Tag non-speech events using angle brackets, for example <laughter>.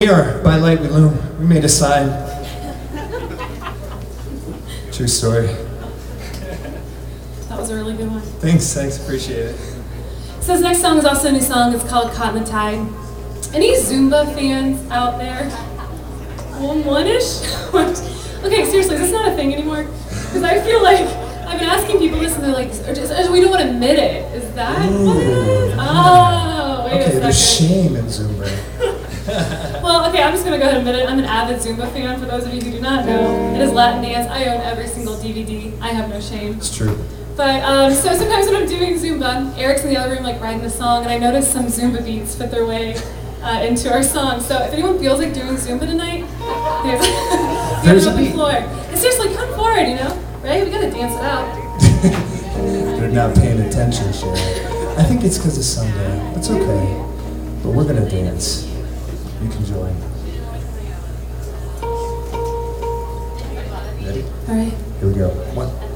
We are by light we loom. We made a sign. True story. That was a really good one. Thanks, thanks, appreciate it. So this next song is also a new song. It's called Caught in the Tide. Any Zumba fans out there? One one-ish? <laughs> okay, seriously, is this not a thing anymore? Because I feel like I've been asking people this and they're like, just, we don't want to admit it. Is that what it is? Oh, wait Okay, a there's shame in Zumba. <laughs> Well, okay, I'm just gonna go ahead and admit it. I'm an avid Zumba fan. For those of you who do not know, it is Latin dance. I own every single DVD. I have no shame. It's true. But um, so sometimes when I'm doing Zumba, Eric's in the other room like writing the song, and I notice some Zumba beats fit their way uh, into our song. So if anyone feels like doing Zumba tonight, <laughs> there's, <laughs> There's there's a open beat. floor. And seriously, come forward, you know, right? We gotta dance it out. They're not paying attention, Sharon. I think it's because it's Sunday. It's okay. But we're gonna dance. Join. Ready? All right. Here we go. One.